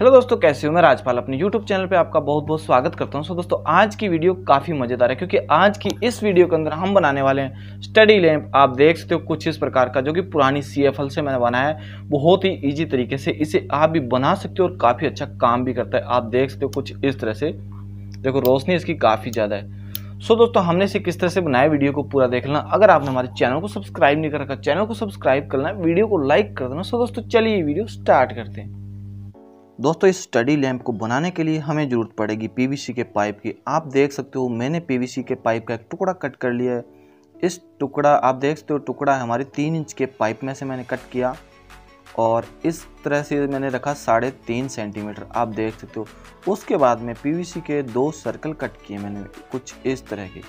Hello दोस्तों कैसे हो? मैं राजपाल अपने यूट्यूब चैनल पे आपका बहुत बहुत स्वागत करता हूँ। सो दोस्तों आज की वीडियो काफ़ी मज़ेदार है क्योंकि आज की इस वीडियो के अंदर हम बनाने वाले हैं स्टडी लैंप। आप देख सकते हो कुछ इस प्रकार का जो कि पुरानी सीएफएल से मैंने बनाया है। बहुत ही ईजी तरीके से इसे आप भी बना सकते हो और काफ़ी अच्छा काम भी करता है। आप देख सकते हो कुछ इस तरह से। देखो रोशनी इसकी काफ़ी ज़्यादा है। सो so, दोस्तों हमने इसे किस तरह से बनाया वीडियो को पूरा देख लेना। अगर आपने हमारे चैनल को सब्सक्राइब नहीं कर रखा चैनल को सब्सक्राइब करना वीडियो को लाइक कर देना। सो दोस्तों चलिए वीडियो स्टार्ट करते हैं। दोस्तों, इस स्टडी लैंप को बनाने के लिए हमें ज़रूरत पड़ेगी पीवीसी के पाइप की। आप देख सकते हो, मैंने पीवीसी के पाइप का एक टुकड़ा कट कर लिया है। इस टुकड़ा, आप देख सकते हो, टुकड़ा हमारे तीन इंच के पाइप में से मैंने कट किया। और इस तरह से मैंने रखा साढ़े तीन सेंटीमीटर, आप देख सकते हो। उसके बाद में पीवीसी के दो सर्कल कट किए मैंने, कुछ इस तरह के,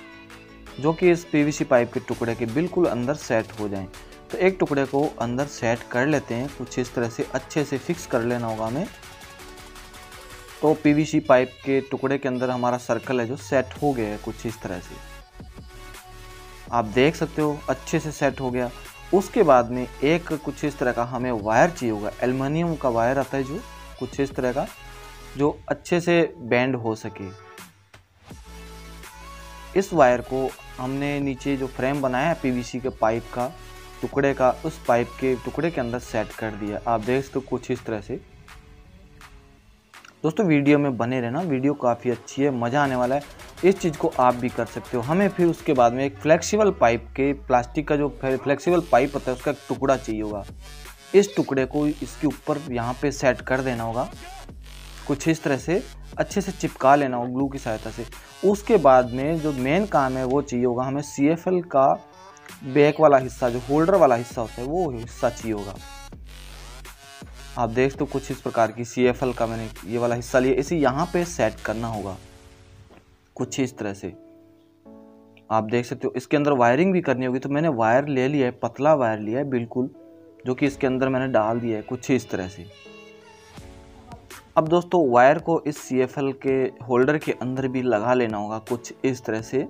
जो कि इस पीवीसी पाइप के टुकड़े के बिल्कुल अंदर सेट हो जाएँ। तो एक टुकड़े को अंदर सेट कर लेते हैं, कुछ इस तरह से अच्छे से फिक्स कर लेना होगा हमें। तो पीवीसी पाइप के टुकड़े के अंदर हमारा सर्कल है जो सेट हो गया है कुछ इस तरह से। आप देख सकते हो, अच्छे से सेट हो गया। उसके बाद में एक कुछ इस तरह का हमें वायर चाहिए होगा। एलमिनियम का वायर आता है जो कुछ इस तरह का, जो अच्छे से बैंड हो सके। इस वायर को हमने नीचे जो फ्रेम बनाया है पीवीसी के पाइप का, टुकड़े का, उस पाइप के टुकड़े के अंदर सेट कर दिया। आप देख सकते हो कुछ इस तरह से। दोस्तों, वीडियो में बने रहना, वीडियो काफ़ी अच्छी है, मज़ा आने वाला है। इस चीज़ को आप भी कर सकते हो। हमें फिर उसके बाद में एक फ्लेक्सिबल पाइप के प्लास्टिक का जो फ्लेक्सिबल पाइप होता है, उसका टुकड़ा चाहिए होगा। इस टुकड़े को इसके ऊपर यहाँ पे सेट कर देना होगा। कुछ इस तरह से अच्छे से चिपका लेना होगा ग्लू की सहायता से। उसके बाद में जो मेन काम है, वो चाहिए होगा हमें CFL का बैक वाला हिस्सा, जो होल्डर वाला हिस्सा होता है, वो हिस्सा चाहिए होगा। आप देख तो कुछ इस प्रकार की सी एफ़ एल का मैंने ये वाला हिस्सा लिया। इसे यहाँ पे सेट करना होगा। कुछ इस तरह से। आप देख सकते हो, इसके अंदर वायरिंग भी करनी होगी। तो मैंने वायर ले लिया है, पतला वायर लिया है, बिल्कुल, जो कि इसके अंदर मैंने डाल दिया है, कुछ इस तरह से। अब दोस्तों वायर को इस सी एफ़ एल के होल्डर के अंदर भी लगा लेना होगा, कुछ इस तरह से।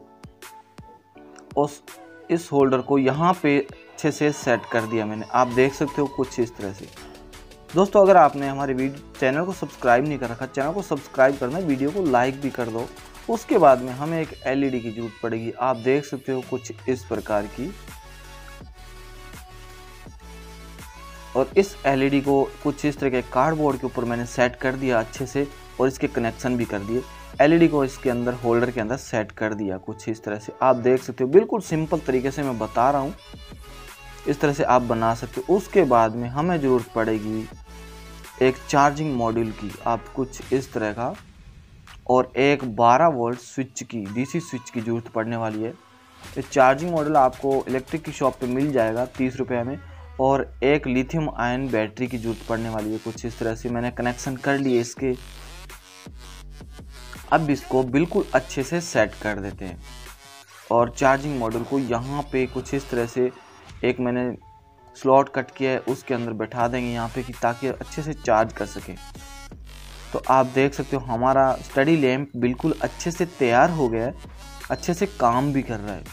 उस, इस होल्डर को यहाँ पे अच्छे से सेट कर दिया मैंने। आप देख सकते हो कुछ इस तरह से। दोस्तों, अगर आपने हमारे चैनल को सब्सक्राइब नहीं कर रखा, चैनल को सब्सक्राइब करना, वीडियो को लाइक भी कर दो। उसके बाद में हमें एक एलईडी की ज़रूरत पड़ेगी। आप देख सकते हो कुछ इस प्रकार की। और इस एलईडी को कुछ इस तरह के कार्डबोर्ड के ऊपर मैंने सेट कर दिया अच्छे से, और इसके कनेक्शन भी कर दिए। एलईडी को इसके अंदर, होल्डर के अंदर सेट कर दिया कुछ इस तरह से। आप देख सकते हो, बिल्कुल सिंपल तरीके से मैं बता रहा हूँ। इस तरह से आप बना सकते हो। उसके बाद में हमें ज़रूरत पड़ेगी एक चार्जिंग मॉड्यूल की। आप कुछ इस तरह का और एक 12 वोल्ट स्विच की डीसी स्विच की ज़रूरत पड़ने वाली है। ये चार्जिंग मॉडल आपको इलेक्ट्रिक की शॉप पे मिल जाएगा तीस रुपये में और एक लिथियम आयन बैटरी की ज़रूरत पड़ने वाली है। कुछ इस तरह से मैंने कनेक्शन कर लिए इसके। अब इसको बिल्कुल अच्छे से सेट कर देते हैं। और चार्जिंग मॉडल को यहाँ पे कुछ इस तरह से एक मैंने स्लॉट कट किया है, उसके अंदर बैठा देंगे यहाँ पे कि ताकि अच्छे से चार्ज कर सके। तो आप देख सकते हो, हमारा स्टडी लैम्प बिल्कुल अच्छे से तैयार हो गया है, अच्छे से काम भी कर रहा है।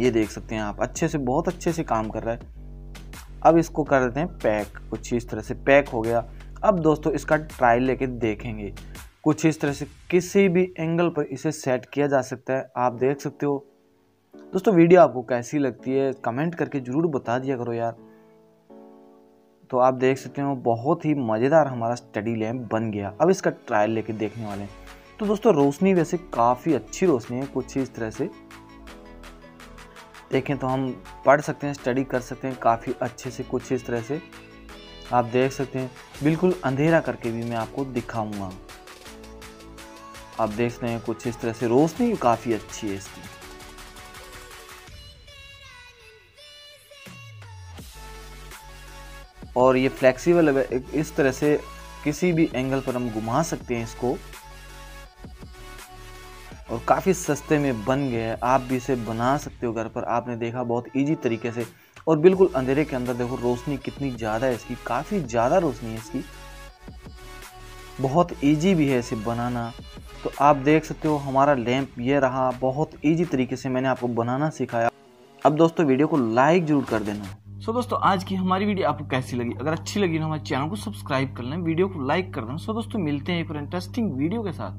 ये देख सकते हैं आप, अच्छे से, बहुत अच्छे से काम कर रहा है। अब इसको कर देते हैं पैक कुछ इस तरह से पैक हो गया। अब दोस्तों, इसका ट्रायल लेके देखेंगे। कुछ इस तरह से किसी भी एंगल पर इसे सेट किया जा सकता है। आप देख सकते हो दोस्तों, वीडियो आपको कैसी लगती है, कमेंट करके ज़रूर बता दिया करो यार। तो आप देख सकते हो, बहुत ही मज़ेदार हमारा स्टडी लैम्प बन गया। अब इसका ट्रायल लेके देखने वाले हैं। तो दोस्तों, रोशनी वैसे काफ़ी अच्छी रोशनी है, कुछ इस तरह से। देखें तो हम पढ़ सकते हैं स्टडी कर सकते हैं, काफ़ी अच्छे से, कुछ इस तरह से। आप देख सकते हैं, बिल्कुल अंधेरा करके भी मैं आपको दिखाऊँगा। आप देख सकते हैं, कुछ इस तरह से, रोशनी काफ़ी अच्छी है इसकी। और ये फ्लेक्सिबल है इस तरह से किसी भी एंगल पर हम घुमा सकते हैं इसको। और काफ़ी सस्ते में बन गया है, आप भी इसे बना सकते हो घर पर, आपने देखा बहुत इजी तरीके से। और बिल्कुल अंधेरे के अंदर देखो, रोशनी कितनी ज़्यादा है इसकी, काफ़ी ज़्यादा रोशनी है इसकी। बहुत इजी भी है इसे बनाना। तो आप देख सकते हो, हमारा लैंप ये रहा, बहुत इजी तरीके से मैंने आपको बनाना सिखाया। अब दोस्तों, वीडियो को लाइक ज़रूर कर देना। सो so, दोस्तों आज की हमारी वीडियो आपको कैसी लगी? अगर अच्छी लगी तो हमारे चैनल को सब्सक्राइब कर लें वीडियो को लाइक कर दें। सो so, दोस्तों मिलते हैं एक इंटरेस्टिंग वीडियो के साथ।